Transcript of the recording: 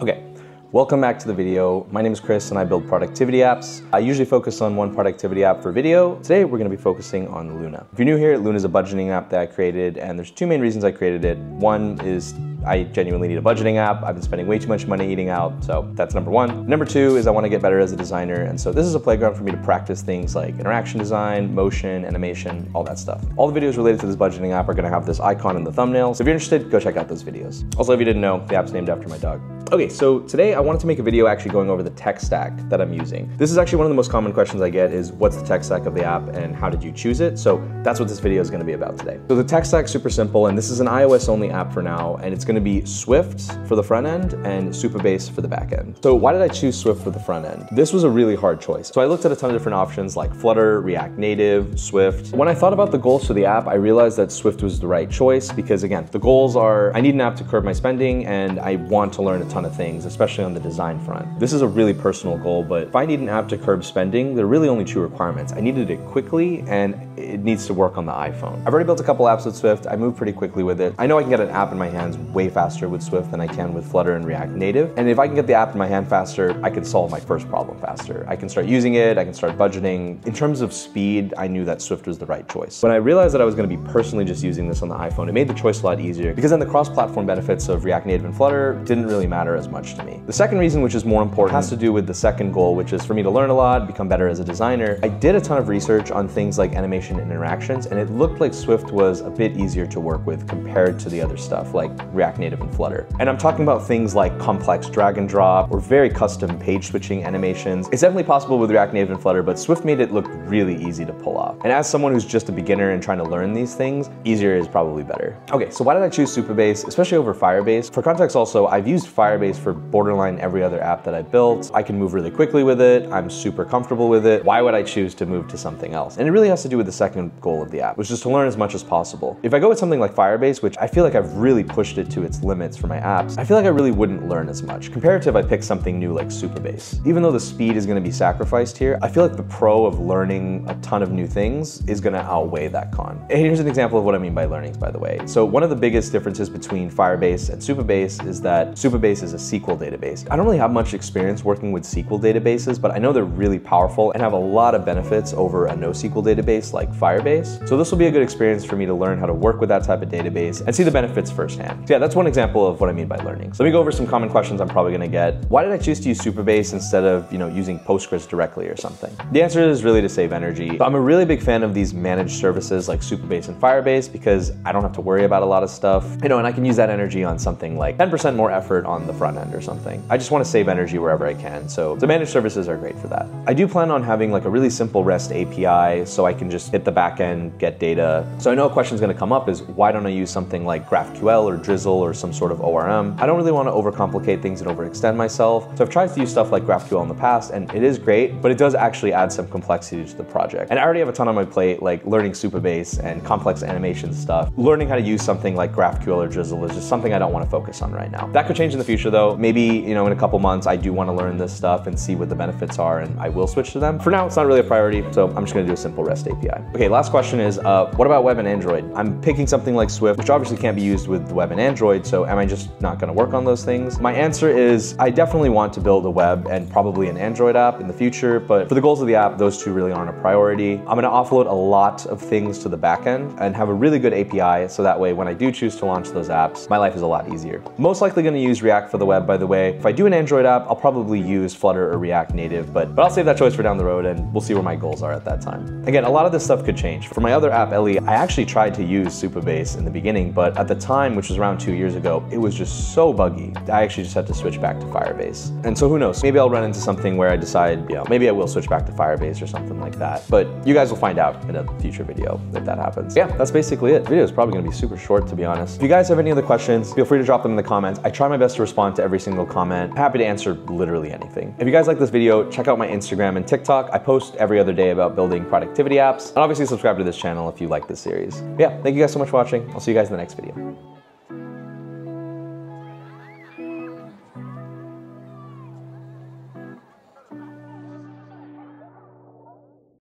Okay, welcome back to the video. My name is Chris and I build productivity apps. I usually focus on one productivity app for video. Today we're gonna be focusing on Luna. If you're new here, Luna is a budgeting app that I created and there's two main reasons I created it. One is I genuinely need a budgeting app. I've been spending way too much money eating out, so that's number one. Number two is I want to get better as a designer, and so this is a playground for me to practice things like interaction design, motion, animation, all that stuff. All the videos related to this budgeting app are going to have this icon in the thumbnail, so if you're interested, go check out those videos. Also, if you didn't know, the app's named after my dog. Okay, so today I wanted to make a video actually going over the tech stack that I'm using. This is actually one of the most common questions I get is what's the tech stack of the app and how did you choose it? So that's what this video is gonna be about today. So the tech stack's super simple and this is an iOS only app for now and it's gonna be Swift for the front end and Supabase for the back end. So why did I choose Swift for the front end? This was a really hard choice. So I looked at a ton of different options like Flutter, React Native, Swift. When I thought about the goals for the app, I realized that Swift was the right choice because again, the goals are I need an app to curb my spending and I want to learn a ton of things, especially on the design front. This is a really personal goal, but if I need an app to curb spending, there are really only two requirements. I needed it quickly and it needs to work on the iPhone. I've already built a couple apps with Swift. I move pretty quickly with it. I know I can get an app in my hands way faster with Swift than I can with Flutter and React Native. And if I can get the app in my hand faster, I can solve my first problem faster. I can start using it, I can start budgeting. In terms of speed, I knew that Swift was the right choice. When I realized that I was gonna be personally just using this on the iPhone, it made the choice a lot easier because then the cross-platform benefits of React Native and Flutter didn't really matter as much to me. The second reason, which is more important, has to do with the second goal, which is for me to learn a lot, become better as a designer. I did a ton of research on things like animation and interactions, and it looked like Swift was a bit easier to work with compared to the other stuff like React Native and Flutter. And I'm talking about things like complex drag and drop or very custom page switching animations. It's definitely possible with React Native and Flutter, but Swift made it look really easy to pull off. And as someone who's just a beginner and trying to learn these things, easier is probably better. Okay, so why did I choose Supabase, especially over Firebase? For context also, I've used Firebase for borderline every other app that I built. I can move really quickly with it. I'm super comfortable with it. Why would I choose to move to something else? And it really has to do with the second goal of the app, which is to learn as much as possible. If I go with something like Firebase, which I feel like I've really pushed it to its limits for my apps, I feel like I really wouldn't learn as much compared to if I pick something new like Supabase. Even though the speed is gonna be sacrificed here, I feel like the pro of learning a ton of new things is gonna outweigh that con. And here's an example of what I mean by learnings, by the way. So one of the biggest differences between Firebase and Supabase is that Supabase is a SQL database. I don't really have much experience working with SQL databases, but I know they're really powerful and have a lot of benefits over a NoSQL database like Firebase. So this will be a good experience for me to learn how to work with that type of database and see the benefits firsthand. So yeah, that's one example of what I mean by learning. So let me go over some common questions I'm probably gonna get. Why did I choose to use Supabase instead of, you know, using Postgres directly or something? The answer is really to save energy. But I'm a really big fan of these managed services like Supabase and Firebase because I don't have to worry about a lot of stuff, you know, and I can use that energy on something like 10% more effort on the front end or something. I just wanna save energy wherever I can. So the managed services are great for that. I do plan on having like a really simple REST API so I can just hit the backend, get data. So I know a question is gonna come up is why don't I use something like GraphQL or Drizzle or some sort of ORM? I don't really wanna overcomplicate things and overextend myself. So I've tried to use stuff like GraphQL in the past and it is great, but it does actually add some complexity to the project. And I already have a ton on my plate, like learning Supabase and complex animation stuff. Learning how to use something like GraphQL or Drizzle is just something I don't wanna focus on right now. That could change in the future though. Maybe, you know, in a couple months, I do wanna learn this stuff and see what the benefits are and I will switch to them. For now, it's not really a priority, so I'm just gonna do a simple REST API. Okay, last question is, uh, what about web and Android? I'm picking something like Swift, which obviously can't be used with web and Android, so am I just not gonna work on those things? My answer is, I definitely want to build a web and probably an Android app in the future, but for the goals of the app, those two really aren't a priority. I'm gonna offload a lot of things to the backend and have a really good API, so that way when I do choose to launch those apps, my life is a lot easier. Most likely gonna use React for the web, by the way. If I do an Android app, I'll probably use Flutter or React Native, but, but I'll save that choice for down the road and we'll see where my goals are at that time. Again, a lot of this stuff could change. For my other app, Ellie, I actually tried to use Supabase in the beginning, but at the time, which was around two years ago, it was just so buggy. I actually just had to switch back to Firebase. And so who knows, maybe I'll run into something where I decide, you know, maybe I will switch back to Firebase or something like that. But you guys will find out in a future video if that happens. Yeah, that's basically it. The video is probably gonna be super short to be honest. If you guys have any other questions, feel free to drop them in the comments. I try my best to respond to every single comment. Happy to answer literally anything. If you guys like this video, check out my Instagram and TikTok. I post every other day about building productivity apps. And obviously subscribe to this channel if you like this series. But yeah, thank you guys so much for watching. I'll see you guys in the next video.